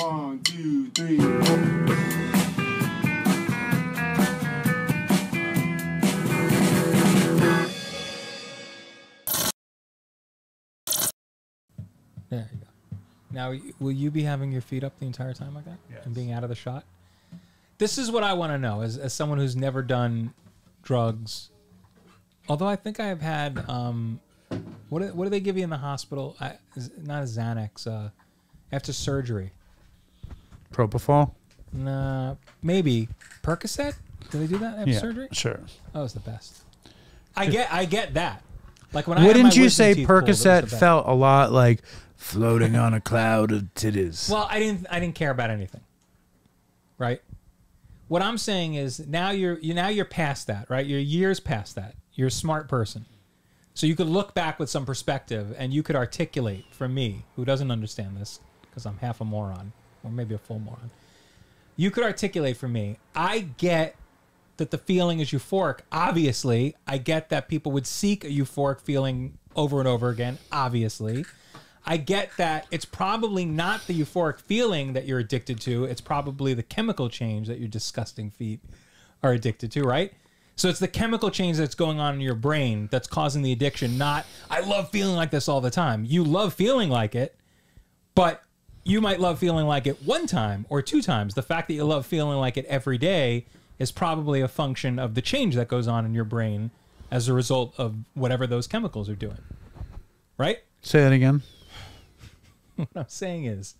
One, two, three, four. There you go. Now, will you be having your feet up the entire time like that Yes. and being out of the shot? This is what I want to know as, as someone who's never done drugs. Although I think I have had, um, what do, what do they give you in the hospital? I, not a Xanax. Uh, after surgery. Propofol. Nah, maybe Percocet. Do they do that after Yeah, surgery? sure. That was the best. I get, I get that. Like when I Wouldn't you say teeth pulled, it was the Percocet felt a lot like floating on a cloud of titties? Well, I didn't. I didn't care about anything. Right. What I'm saying is now you're you now you're past that. Right. You're years past that. You're a smart person, so you could look back with some perspective and you could articulate for me, who doesn't understand this, because I'm half a moron or maybe a full moron. You could articulate for me. I get that the feeling is euphoric. Obviously, I get that people would seek a euphoric feeling over and over again. Obviously, I get that it's probably not the euphoric feeling that you're addicted to. It's probably the chemical change that your disgusting feet are addicted to, right? So it's the chemical change that's going on in your brain that's causing the addiction, not I love feeling like this all the time. You love feeling like it, but you might love feeling like it one time or two times. The fact that you love feeling like it every day is probably a function of the change that goes on in your brain as a result of whatever those chemicals are doing. Right? Say that again. What I'm saying is,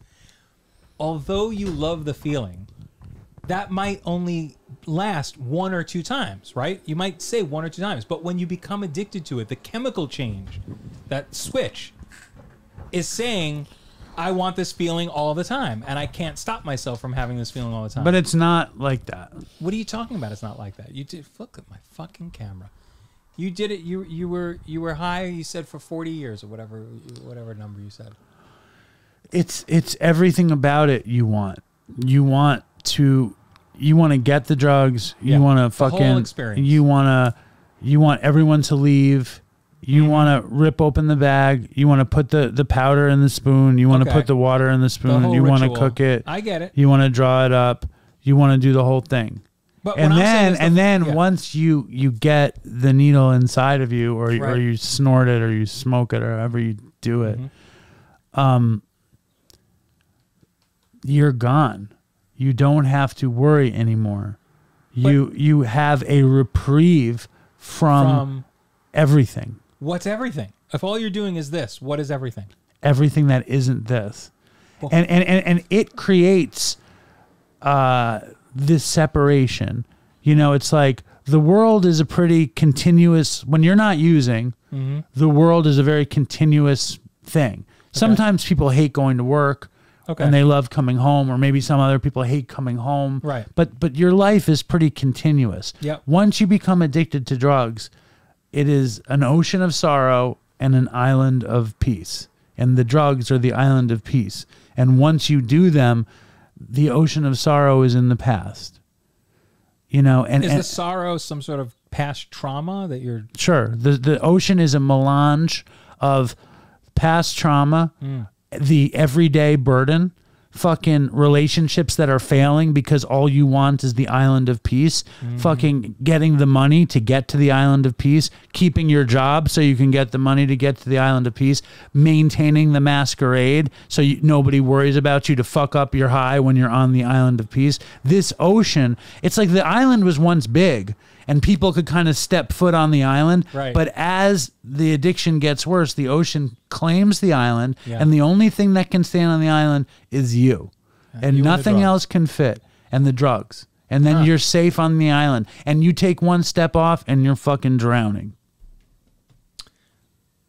although you love the feeling, that might only last one or two times, right? You might say one or two times, but when you become addicted to it, the chemical change, that switch, is saying, I want this feeling all the time, and I can't stop myself from having this feeling all the time. But it's not like that. What are you talking about? It's not like that. You did look at my fucking camera. You did it. You you were you were high. You said for forty years or whatever whatever number you said. It's it's everything about it you want. You want to you want to get the drugs. You want to fucking experience. You want to you want everyone to leave. You Mm-hmm. want to rip open the bag. You want to put the the powder in the spoon. You want to Okay. put the water in the The spoon. whole You want to cook it. I get it. You want to draw it up. You want to do the whole thing. But and what I'm saying then the- and then yeah. once you you get the needle inside of you or or you snort it or you smoke it or however you do it Mm-hmm. um you're gone you don't have to worry anymore you you have a reprieve from, from everything what's everything? If all you're doing is this, what is everything? everything that isn't this and, and and and it creates uh this separation you know it's like the world is a pretty continuous when you're not using Mm-hmm. the world is a very continuous thing sometimes people hate going to work Okay. and they love coming home or maybe some other people hate coming home Right. but but your life is pretty continuous Yep. once you become addicted to drugs it is an ocean of sorrow and an island of peace. And the drugs are the island of peace. And once you do them, the ocean of sorrow is in the past. You know, and, is and the sorrow some sort of past trauma that you're? sure, the the ocean is a melange of past trauma, Mm. the everyday burden, fucking relationships that are failing because all you want is the island of peace, Mm-hmm. fucking getting the money to get to the island of peace, keeping your job so you can get the money to get to the island of peace, maintaining the masquerade so you, nobody worries about you to fuck up your high when you're on the island of peace. This ocean, it's like the island was once big and people could kind of step foot on the island, Right. but as the addiction gets worse, the ocean claims the island, Yeah. and the only thing that can stand on the island is you, and and the nothing drugs. else can fit, and the drugs. And then Huh. you're safe on the island, and you take one step off, and you're fucking drowning.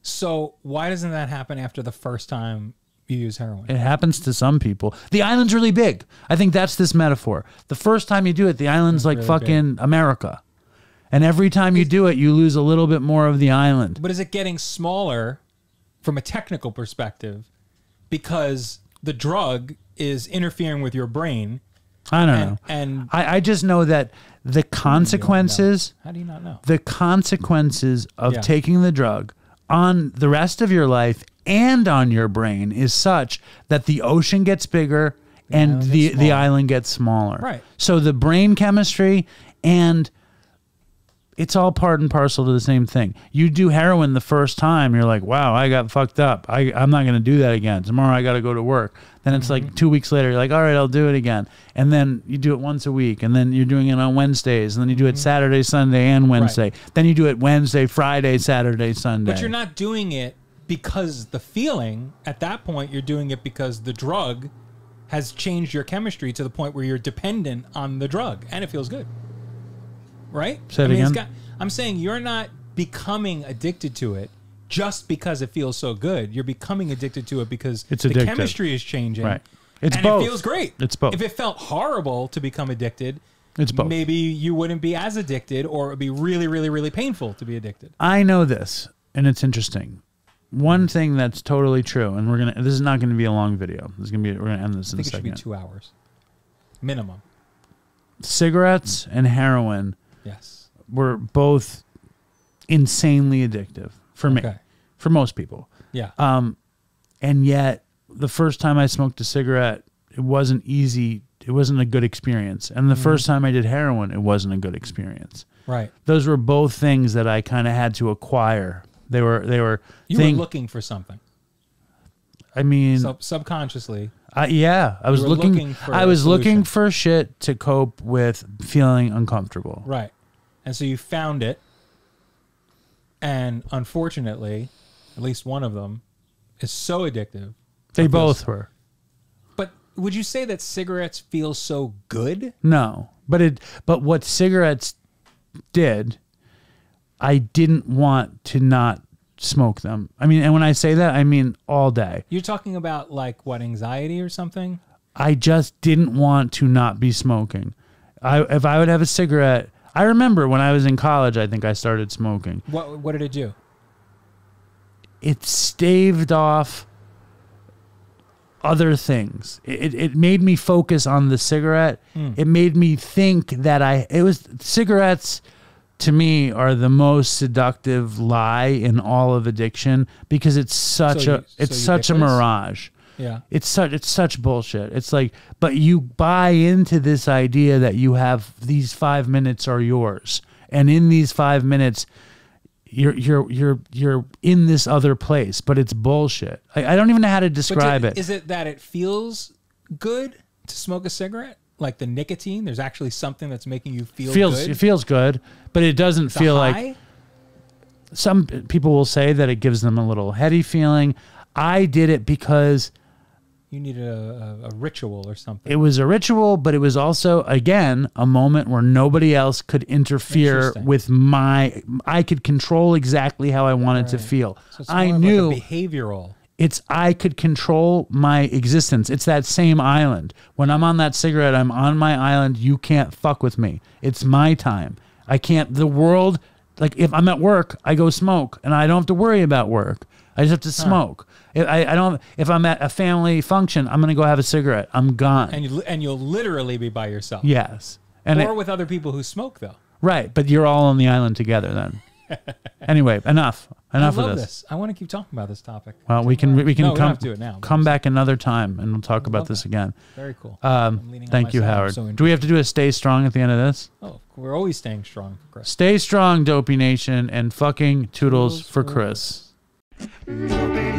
So why doesn't that happen after the first time you use heroin? It happens to some people. The island's really big. I think that's this metaphor. The first time you do it, the island's like really fucking America. And every time you do it, you lose a little bit more of the island. But is it getting smaller from a technical perspective because the drug is interfering with your brain? I don't And, know. and I, I just know that the consequences how do you not know? the consequences of Yeah. taking the drug on the rest of your life and on your brain is such that the ocean gets bigger and the gets the island gets smaller. Right. So the brain chemistry and it's all part and parcel to the same thing. You do heroin the first time, you're like, wow, I got fucked up. I, I'm not going to do that again. Tomorrow I got to go to work. Then it's Mm-hmm. like two weeks later, you're like, all right, I'll do it again. And then you do it once a week. And then you're doing it on Wednesdays. And then you do it Saturday, Sunday, and Wednesday. Then you do it Wednesday, Friday, Saturday, Sunday. But you're not doing it because the feeling at that point you're doing it because the drug has changed your chemistry to the point where you're dependent on the drug and it feels good. Right? Say it I mean, again? got- I'm saying you're not becoming addicted to it just because it feels so good. You're becoming addicted to it because It's the addictive. chemistry is changing. Right. It's and both. it feels great. It's both. If it felt horrible to become addicted, It's both. maybe you wouldn't be as addicted or it would be really, really, really painful to be addicted. I know this, and it's interesting. One thing that's totally true, and we're gonna. This is not going to be a long video. This is gonna be. We're gonna end this I in a think it should be two hours. Minimum. Cigarettes and heroin Yes. were both insanely addictive for me, Okay. for most people. Yeah. Um, and yet, the first time I smoked a cigarette, it wasn't easy. It wasn't a good experience. And the Mm-hmm. first time I did heroin, it wasn't a good experience. right. Those were both things that I kind of had to acquire. They were. They were. You thing- were looking for something. I mean, Sub- subconsciously. I, yeah, I was looking. looking for I was looking for shit to cope with feeling uncomfortable. Right. And so you found it. And unfortunately, at least one of them is so addictive. They both were. But would you say that cigarettes feel so good? No, but it. But what cigarettes did, I didn't want to not smoke them. I mean, and when I say that, I mean all day. You're talking about like what anxiety or something? I just didn't want to not be smoking. I if I would have a cigarette. I remember when I was in college. I think I started smoking. What what did it do? it staved off other things. It, it made me focus on the cigarette. Hmm. It made me think that I, it was cigarettes to me are the most seductive lie in all of addiction because it's such So a, you- it's so such a mirage. Yeah. It's such it's such bullshit. It's like, but you buy into this idea that you have these five minutes are yours, and in these five minutes, you're you're you're you're in this other place. But it's bullshit. I, I don't even know how to describe to- it. Is it that it feels good to smoke a cigarette? Like the nicotine, there's actually something that's making you feel feels good. it feels good, but it doesn't It's feel like some people will say that it gives them a little heady feeling. I did it because you need a, a, a ritual or something. it was a ritual, but it was also again a moment where nobody else could interfere with my. I could control exactly how I wanted to feel. So I knew like behavioral. It's I could control my existence. It's that same island. When I'm on that cigarette, I'm on my island. You can't fuck with me. It's my time. I can't. The world, like if I'm at work, I go smoke, and I don't have to worry about work. I just have to smoke. If I, I don't. If I'm at a family function, I'm gonna go have a cigarette. I'm gone. And you and you'll literally be by yourself. yes. And or it- with other people who smoke though. right, but you're all on the island together then. anyway, enough. Enough I love of this. this. I want to keep talking about this topic. Well, we can we can No, come do it now. come back another time and we'll talk about this that. again. Very cool. Um, I'm leaning on thank you, Howard. so Do we have to do a stay strong at the end of this? Oh, we're always staying strong, Chris. Stay strong, Dopey Nation, and fucking toodles, Toodles for for Chris. Bobby,